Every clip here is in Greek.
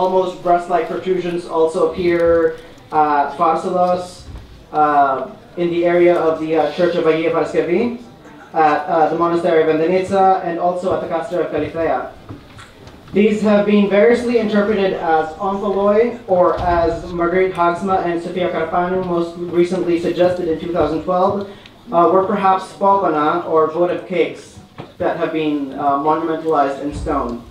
uh, almost breast-like protrusions also appear at Pharsalos, uh, in the area of the uh, Church of Agia Paraskevi, at uh, the monastery of Vendenitsa, and also at the Castor of Califea. These have been variously interpreted as omphaloi or as Marguerite Hagsma and Sofia Karpanu most recently suggested in 2012, uh, were perhaps spalpana or votive cakes that have been uh, monumentalized in stone.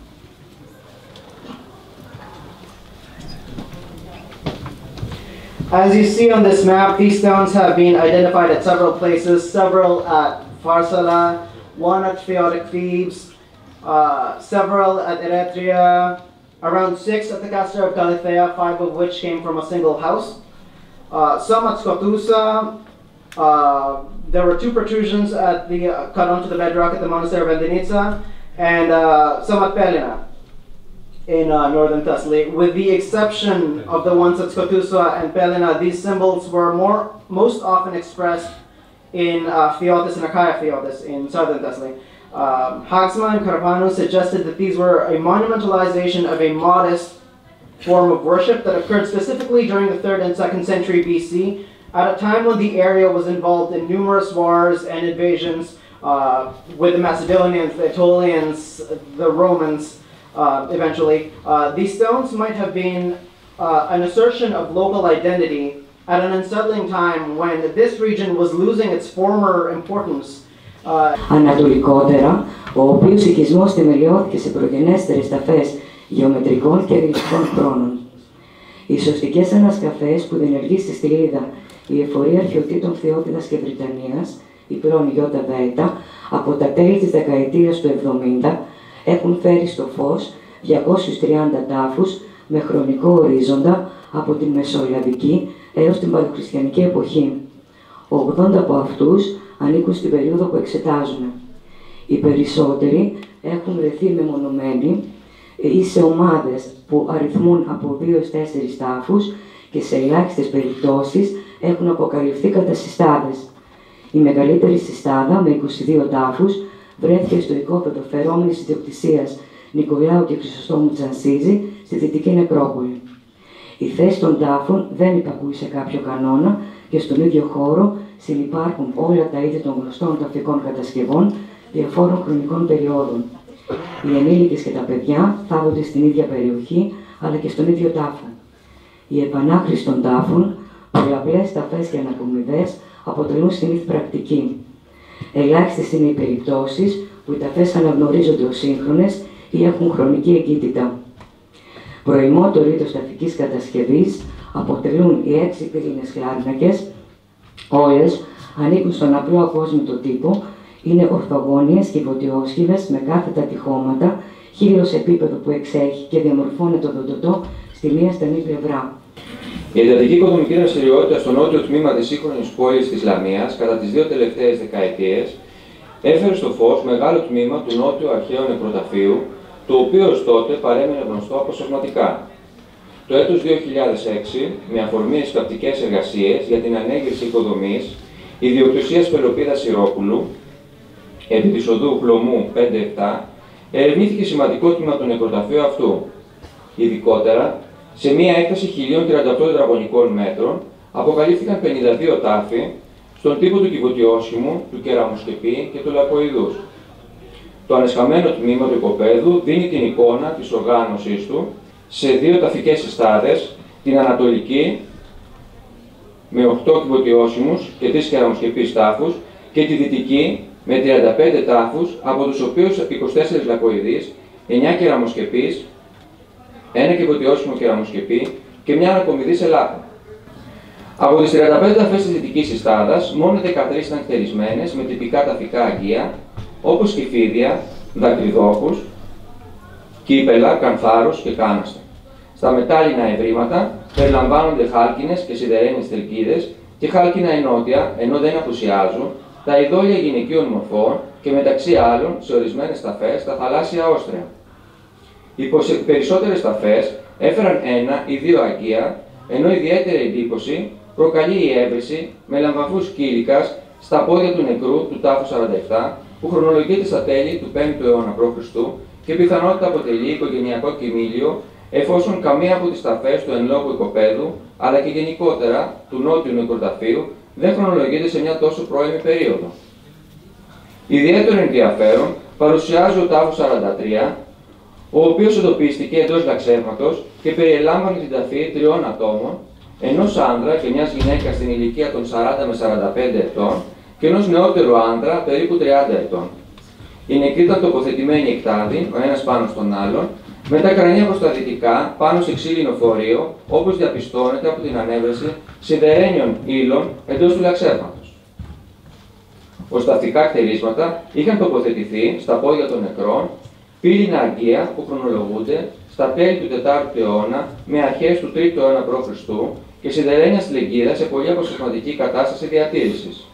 As you see on this map, these stones have been identified at several places, several at Farsala, one at Phaeotic Thebes, uh, several at Eretria, around six at the castle of Calithea, five of which came from a single house. Uh, some at Skotusa, uh, there were two protrusions at the uh, cut onto the bedrock at the monastery of Vendenitsa, and uh, some at Pelina in uh, northern Thessaly. With the exception of the ones at Skotusa and Pelina, these symbols were more most often expressed in uh, Phiotis and Achaia Phiotis in southern Thessaly. Um, Haxma and Karpano suggested that these were a monumentalization of a modest form of worship that occurred specifically during the 3rd and 2nd century BC, at a time when the area was involved in numerous wars and invasions uh, with the Macedonians, the Aetolians, the Romans, eventually. Uh, these stones might have been uh, an assertion of local identity at an unsettling time when this region was losing its former importance. Uh, Ανατολικότερα, ο οποίος οικισμός θεμελιώθηκε σε προγενέστερες ταφές γεωμετρικών και γλυκών χρόνων. Οι σωστικές ανασκαφές που διενεργεί στη στυλίδα η εφορία αρχαιοτήτων Θεότητας και Βρυτανίας, η πρώην Ιώτα Βέτα, από τα τέλη της δεκαετίας του 70 έχουν φέρει στο φως 230 τάφους με χρονικό ορίζοντα από την Μεσολαβική έως την Παλαιοχριστιανική εποχή. 80 από αυτούς ανήκουν στην περίοδο που εξετάζουμε. Οι περισσότεροι έχουν βρεθεί μεμονωμένοι ή σε ομάδες που αριθμούν από 2 4 τάφους και σε ελάχιστες περιπτώσεις έχουν αποκαλυφθεί κατά συστάδες. Η μεγαλύτερη συστάδα με 22 τάφους βρέθηκε στο οικόπεδο φερόμενης ιδιοκτησίας Νικολάου και Χρυσοστόμου Τζανσίζη στη Δυτική Νεκρόπολη. Η θέση των τάφων δεν υπακούει σε κάποιο κανόνα και στον ίδιο χώρο συνεπάρχουν όλα τα είδη των γνωστών ταφικών κατασκευών διαφόρων χρονικών περιόδων. Οι ενήλικες και τα παιδιά θάβονται στην ίδια περιοχή αλλά και στον ίδιο τάφο. Η επανάχρηση των τάφων, πολλαπλές ταφές και ανακομιδές αποτελούν συνήθι πρακτική. Ελάχιστες είναι οι περιπτώσεις που οι ταφέ αναγνωρίζονται ως σύγχρονες ή έχουν χρονική εγκύτητα. Προημότερο είδο ταφική κατασκευής αποτελούν οι έξι πυρήνες χλάρνακε, όλε ανήκουν στον απλό ακόσμητο τύπο, είναι ορθογώνιες και βοτιόσχηβες με κάθετα τυχώματα, χίλιο επίπεδο που εξέχει και διαμορφώνεται το δοντοτό στη μία στενή πλευρά. Η εντατική οικονομική δραστηριότητα στο νότιο τμήμα της σύγχρονης πόλης της Λαμίας κατά τις δύο τελευταίες δεκαετίες έφερε στο φως μεγάλο τμήμα του νότιου αρχαίου νεκροταφείου, το οποίο ως τότε παρέμεινε γνωστό αποσωματικά. Το έτος 2006, με αφορμή σκαπτικέ εργασίες για την ανέγερση οικοδομή ιδιοκτησία Πελοπίδα Σιρόπουλου, επί της οδού Χλωμού 5-7, ερευνήθηκε σημαντικό τμήμα του νεκροταφείου αυτού. Ειδικότερα, σε μια έκταση 1038 τετραγωνικών μέτρων αποκαλύφθηκαν 52 τάφοι στον τύπο του κυβωτιόσχημου, του κεραμοσκεπή και του λαποειδούς. Το ανεσχαμένο τμήμα του οικοπαίδου δίνει την εικόνα της οργάνωσής του σε δύο ταφικές συστάδες, την ανατολική με 8 κυβωτιόσχημους και 3 κεραμοσκεπείς τάφους και τη δυτική με 35 τάφους, από τους οποίους 24 λακοειδείς, 9 κεραμοσκεπείς, ένα κυβωτιόσχημο κεραμοσκεπή και μια ανακομιδή σε λάπα. Από τις 35 ταφέ της δυτικής συστάδα, μόνο 13 ήταν χτερισμένες με τυπικά ταφικά αγγεία, όπως κυφίδια, δακρυδόχου, κύπελα, κανθάρου και κάναστα. Στα μετάλλινα ευρήματα περιλαμβάνονται χάλκινες και σιδερένιες τελκίδε και χάλκινα ενότια, ενώ δεν απουσιάζουν, τα ειδόλια γυναικείων μορφών και μεταξύ άλλων σε ορισμένες ταφές τα θαλάσσια όστρια. Οι περισσότερες ταφέ έφεραν ένα ή δύο αγγεία, ενώ ιδιαίτερη εντύπωση προκαλεί η έβρεση με λαμβαφούς κήλικα στα πόδια του νεκρού του τάφου 47, που χρονολογείται στα τέλη του 5ου αιώνα π.Χ. και πιθανότητα αποτελεί οικογενειακό κοιμήλιο εφόσον καμία από τις ταφές του εν λόγω οικοπαίδου, αλλά και γενικότερα του νότιου νεκροταφείου, δεν χρονολογείται σε μια τόσο πρώιμη περίοδο. Ιδιαίτερο ενδιαφέρον παρουσιάζει ο τάφος 43, ο οποίος εντοπίστηκε εντός λαξεύματος και περιελάμβανε την ταφή τριών ατόμων, ενός άντρα και μιας γυναίκας στην ηλικία των 40 με 45 ετών και ενός νεότερου άντρα περίπου 30 ετών. Οι νεκροί ήταν τοποθετημένοι εκτάδι, ο ένας πάνω στον άλλον, με τα κρανία προς τα δυτικά, πάνω σε ξύλινο φορείο, όπως διαπιστώνεται από την ανέβρεση σιδερένιων ύλων εντός του λαξεύματος. Οσταθικά χτερίσματα είχαν τοποθετηθεί στα πόδια των νεκρών, πύληνα αγκία που χρονολογούνται στα τέλη του 4ου αιώνα με αρχές του 3ου αιώνα π.Χ. και σιδερένιας στλεγγύρα σε πολύ αποσυσματική κατάσταση διατήρησης.